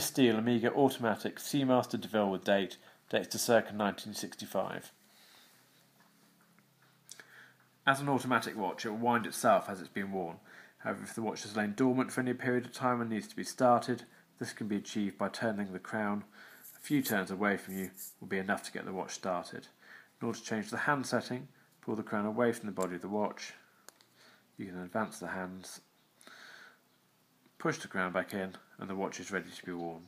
Steel Omega Automatic Seamaster DeVille with date dates to circa 1965. As an automatic watch, it will wind itself as it's been worn. However, if the watch has lain dormant for any period of time and needs to be started, this can be achieved by turning the crown a few turns away from you will be enough to get the watch started. In order to change the hand setting, pull the crown away from the body of the watch. You can advance the hands, push the crown back in, and the watch is ready to be worn.